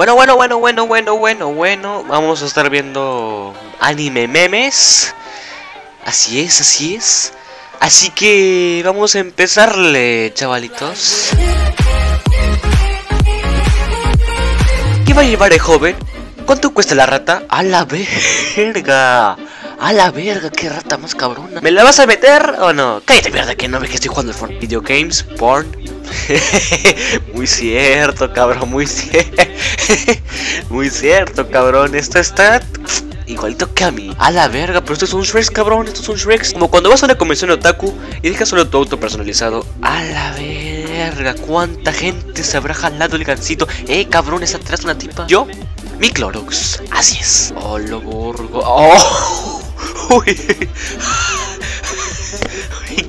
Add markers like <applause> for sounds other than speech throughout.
Bueno, bueno, bueno, bueno, bueno, bueno, bueno. Vamos a estar viendo anime memes. Así es, así es. Así que vamos a empezarle, chavalitos. ¿Qué va a llevar el joven? ¿Cuánto cuesta la rata? A la verga. A la verga, qué rata más cabrona. ¿Me la vas a meter o no? Cállate, mierda, que no ves que estoy jugando el Fortnite. Video games, porn. <laughs> muy cierto, cabrón, muy cierto. <laughs> muy cierto, cabrón. Esto está igualito que a mí. A la verga, pero estos son Shreks, cabrón. Estos son Shreks. Como cuando vas a una convención otaku y dejas solo tu auto personalizado. A la verga, cuánta gente se habrá jalado el gancito. Eh, cabrón, es atrás una tipa. Yo, mi Clorox. Así es. Oh, lo borgo. Oh. <laughs> Uy.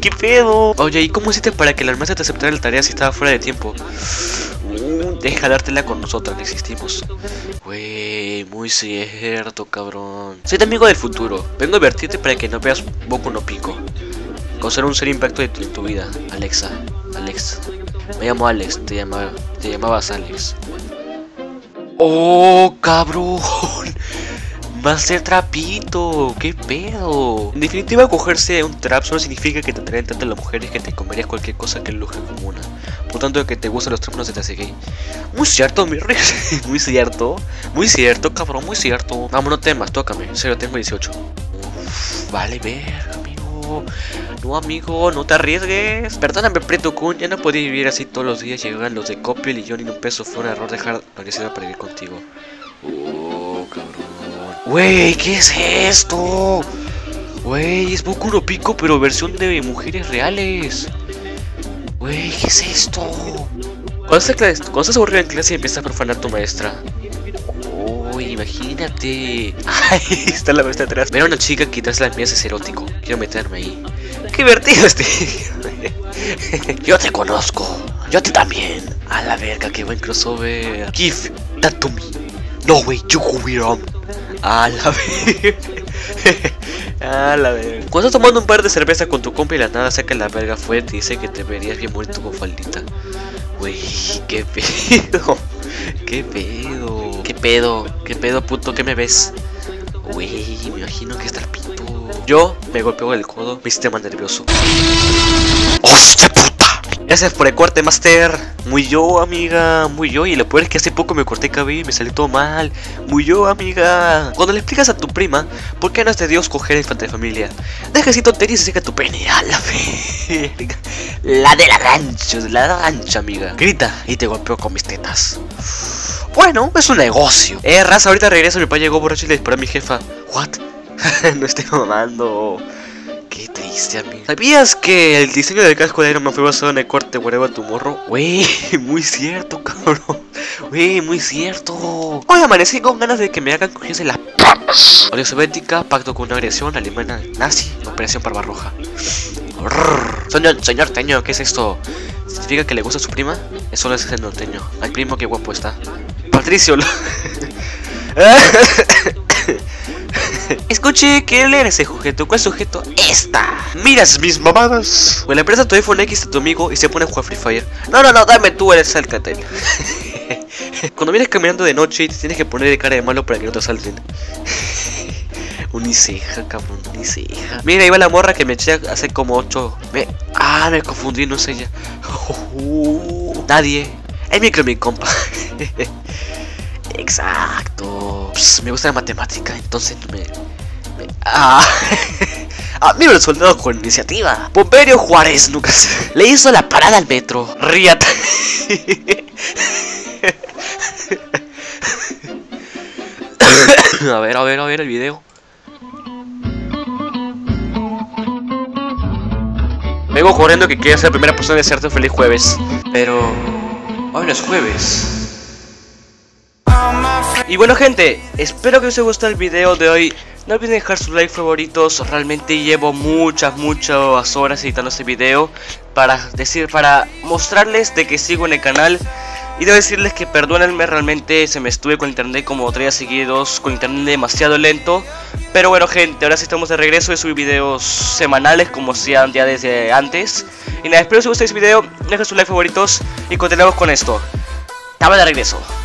¿Qué pedo? Oye, ¿y cómo hiciste para que la hermana te aceptara la tarea si estaba fuera de tiempo? Deja dártela con nosotros, no existimos. Wey, muy cierto, cabrón. Soy tu amigo del futuro. Vengo a advertirte para que no veas Boku no Pico. Causar un serio impacto en tu, vida, Alexa. Alex. Me llamo Alex, te, llamaba, te llamabas Alex. ¡Oh, cabrón! Va a ser trapito, qué pedo. En definitiva, cogerse un trap solo significa que te atraen tanto las mujeres que te comerías cualquier cosa que luja como una. Por tanto, que te gustan los traps no se te hace gay. Muy cierto, mi rey. <laughs> muy cierto. Muy cierto, cabrón, muy cierto. Vamos, no temas, tócame. En serio, tengo 18. vale, ver, amigo. No, amigo, no te arriesgues. Perdóname, Preto Kun, ya no podía vivir así todos los días. Llegan los de Copiel y ni un peso. Fue un error dejar la universidad para vivir contigo. Wey, ¿qué es esto? Wey, es Boku Pico, pero versión de mujeres reales. Wey, ¿qué es esto? Cuando estás, cuando aburrido en clase y empiezas a profanar tu maestra. Uy, imagínate. <laughs> Ahí está la maestra atrás. Ver a una chica que tras las mías es erótico. Quiero meterme ahí. Qué divertido este. <laughs> Yo te conozco. Yo te también. A la verga, qué buen crossover. Give that to me. No way, you go a la vez. <laughs> A la vez. Cuando tomando un par de cerveza con tu compa y la nada saca la verga fuerte y dice que te verías bien bonito con faldita. Wey, qué pedo. <laughs> Qué pedo. Qué pedo. Qué pedo, puto, ¿qué me ves? Wey, me imagino que está el pito. Yo me golpeo el codo, mi sistema nervioso. ¡Hostia! Gracias por el corte, Master. Muy yo, amiga. Muy yo. Y lo peor es que hace poco me corté cabello y me salió todo mal. Muy yo, amiga. Cuando le explicas a tu prima por qué no es de Dios coger infante de familia, deja así tonterías y seca tu pene. A la verga. La de la rancho, de la rancha, amiga. Grita y te golpeo con mis tetas. Bueno, es un negocio. Eh, raza, ahorita regreso. Mi papá llegó borracho y le disparó a mi jefa. What? <laughs> no estoy mamando. Qué triste, amigo. ¿Sabías que el diseño del casco de Iron Man fue basado en el corte huevo tu morro? Wey, <laughs> muy cierto, cabrón. Wey, muy cierto. Hoy amanecí con ganas de que me hagan cogerse las patas. Unión Soviética, pacto con una agresión alemana nazi, operación Barbarroja. Señor, señor Teño, ¿qué es esto? ¿Significa que le gusta a su prima? Eso es el norteño. Al primo, qué guapo está. Patricio. <laughs> Escuche, ¿qué leer ese sujeto? ¿Cuál sujeto? ¡Esta! ¡Miras mis mamadas! Pues la empresa tu iPhone X a tu amigo y se pone a jugar Free Fire. No, no, no, dame tú, eres Alcatel. <laughs> Cuando vienes caminando de noche y te tienes que poner de cara de malo para que no te salten. <laughs> Uniceja, cabrón, uniceja. Mira, ahí va la morra que me eché hace como 8. Me... Ah, me confundí, no sé ya. <laughs> nadie. Es mi mi compa. Exacto. me gusta la matemática, entonces me. me ah. mira el soldado con iniciativa. Bomberio Juárez nunca le hizo la parada al metro. Riat. <laughs> a ver, a ver, a ver el video. Vengo corriendo que quiero ser la primera persona de hacerte feliz jueves. Pero... Hoy no es jueves. Y bueno gente, espero que os haya gustado el video de hoy. No olviden dejar sus like favoritos. Realmente llevo muchas, muchas horas editando este video Para decir, para mostrarles de que sigo en el canal. Y debo decirles que perdónenme, realmente se me estuve con internet como tres días seguidos Con internet demasiado lento. Pero bueno gente, ahora sí estamos de regreso. De subir videos semanales como hacían ya desde antes. Y nada, espero que os guste este video, dejen sus like favoritos y continuamos con esto. Estamos de regreso